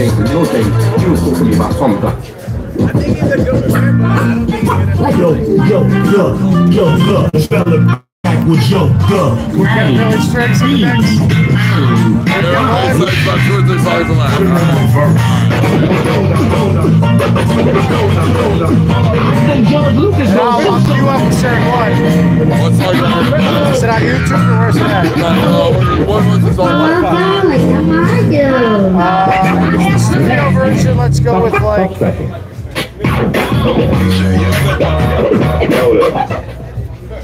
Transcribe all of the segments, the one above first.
things and those things. He was talking to me about Tom Dutch. Yo, yo, yo, yo, yo, spell it back with yo, yo. Billy Strings in the mix. George Lucas And I'll goes look you up and say what. Is it on YouTube or where's it at? Uh, let's go with like.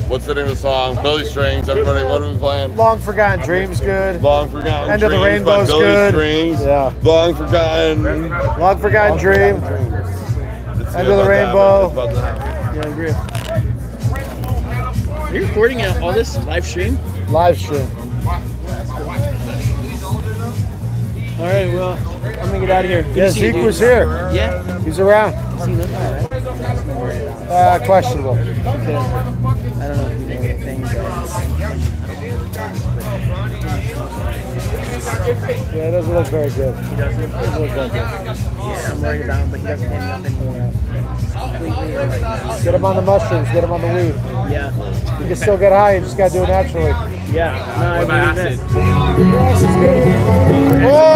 What's the name of the song? Billy Strings. Everybody, what are we playing? Long Forgotten Dreams good. Long Forgotten End of the Dreams by Rainbow's Billy good. Strings. Yeah. Long Forgotten. Long Forgotten Dream. End of the Rainbow. Yeah, I agree. Are you recording all this live stream? Live stream. All right, well, I'm gonna get out of here. Good Yeah, see you, Zeke was here. Yeah. He's around. See you later. Uh, questionable. Okay. I don't know if you know anything, but Yeah, it doesn't look very good. he doesn't. Doesn't look very good. Yeah, I'm worried about him, but he doesn't have nothing more. Right. Get him on the mushrooms. Get him on the weed. Yeah. You can still get high. You just gotta do it naturally. Yeah. No, I believe that. Whoa!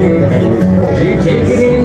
take it in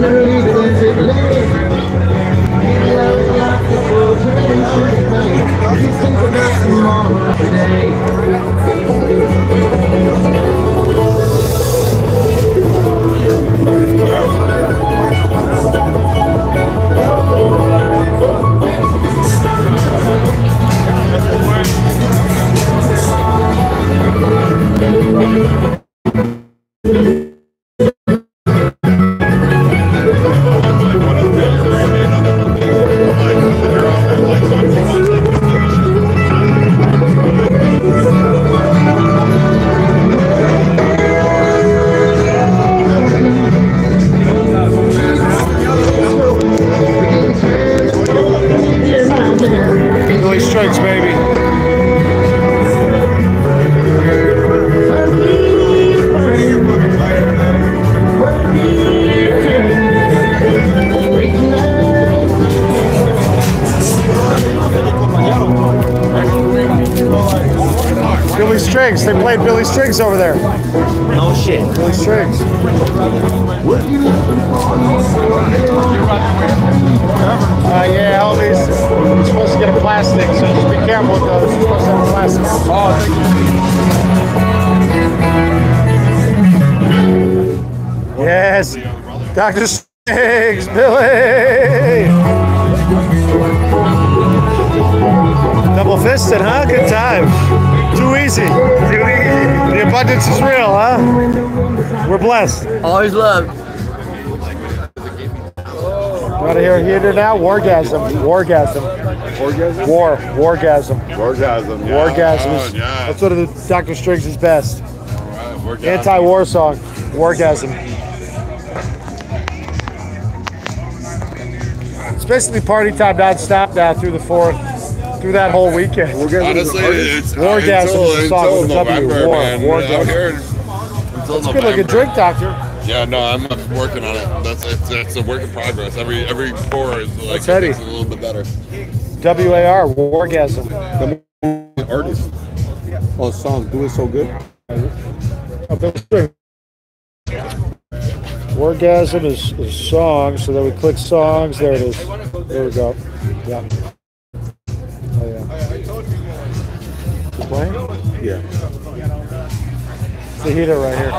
Billy Strings. They played Billy Strings over there. No shit. Billy Strings. Uh, yeah, all these. You're supposed to get a plastic, so just be careful with those. You're supposed to have a plastic. Oh, Yes, Dr. Strings, Billy. Double fisted, huh? Good time. Too easy. The abundance is real, huh? We're blessed. Always loved. Want to hear a heater now? Wargasm. Wargasm. Orgasm? War. Wargasm. Orgasm. Yeah. Wargasm. Oh, is- yeah. That's what the Dr. Strings is best. Alright. Anti-war song. Wargasm. It's basically party time non-stop now through the fourth, through that whole weekend. Honestly, it's Wargasm until, is the song until with a W. November, War. man. Wargasm. Out here, until It's good November. looking drink, doctor. Yeah, no, I'm working on it. That's it's, it's a work in progress. Every every pour is like it's a little bit better. W-A-R. Wargasm. artist. Oh, song, do it so good. Billy Wargasm is, is song, so then we click songs. There it is. There we go. Yeah. You? Yeah. It's the heater right here.